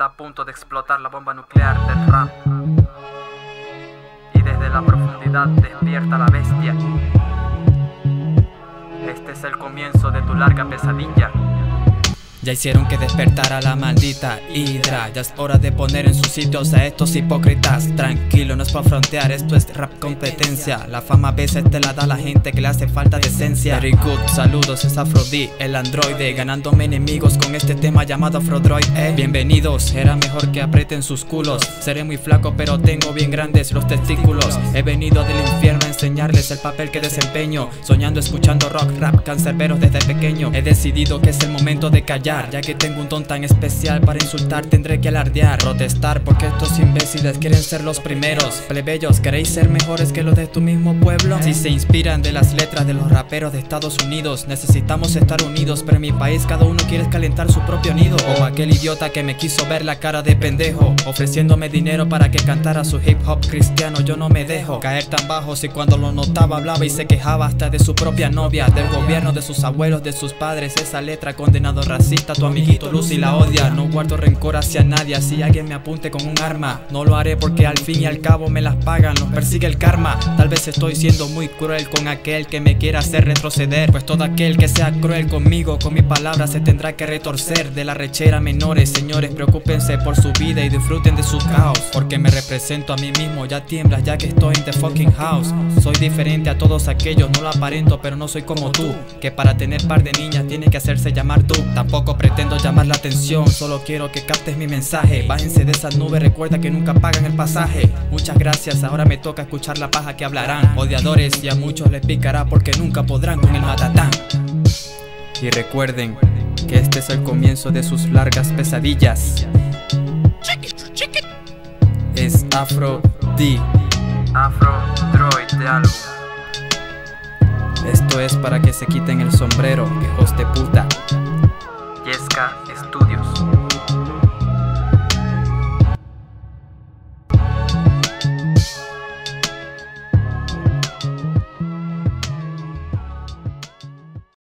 Está a punto de explotar la bomba nuclear del rap. Y desde la profundidad despierta la bestia. Este es el comienzo de tu larga pesadilla. Ya hicieron que despertara la maldita hidra. Ya es hora de poner en sus sitios a estos hipócritas. Tranquilo, no es para frontear, esto es rap competencia. La fama a veces te la da la gente que le hace falta de esencia Very good, saludos, es Afrodi, el androide. Ganándome enemigos con este tema llamado Afrodroid eh. Bienvenidos, era mejor que aprieten sus culos. Seré muy flaco pero tengo bien grandes los testículos. He venido del infierno a enseñarles el papel que desempeño. Soñando, escuchando rock, rap, cancerberos desde pequeño. He decidido que es el momento de callar ya que tengo un don tan especial para insultar tendré que alardear Protestar porque estos imbéciles quieren ser los primeros. Plebeyos, ¿queréis ser mejores que los de tu mismo pueblo? Si se inspiran de las letras de los raperos de Estados Unidos Necesitamos estar unidos, pero en mi país cada uno quiere calentar su propio nido. O aquel idiota que me quiso ver la cara de pendejo Ofreciéndome dinero para que cantara su hip hop cristiano Yo no me dejo caer tan bajo si cuando lo notaba hablaba y se quejaba hasta de su propia novia Del gobierno, de sus abuelos, de sus padres Esa letra condenado racista tu amiguito Lucy la odia. No guardo rencor hacia nadie Si alguien me apunte con un arma. No lo haré porque al fin y al cabo me las pagan Nos persigue el karma. Tal vez estoy siendo muy cruel con aquel que me quiera hacer retroceder. Pues todo aquel que sea cruel conmigo Con mi palabra se tendrá que retorcer. De la rechera menores Señores preocúpense por su vida y disfruten de su caos. Porque me represento a mí mismo Ya tiemblas ya que estoy en the fucking house. Soy diferente a todos aquellos No lo aparento pero no soy como tú. Que para tener par de niñas tiene que hacerse llamar tú. Tampoco pretendo llamar la atención, solo quiero que captes mi mensaje. Bájense de esa nube, recuerda que nunca pagan el pasaje. Muchas gracias, ahora me toca escuchar la paja que hablarán. Odiadores y a muchos les picará porque nunca podrán con el matatán. Y recuerden que este es el comienzo de sus largas pesadillas. Es Afro D. Afro Droid de álbum. Esto es para que se quiten el sombrero, hijos de puta. Yesca Studios.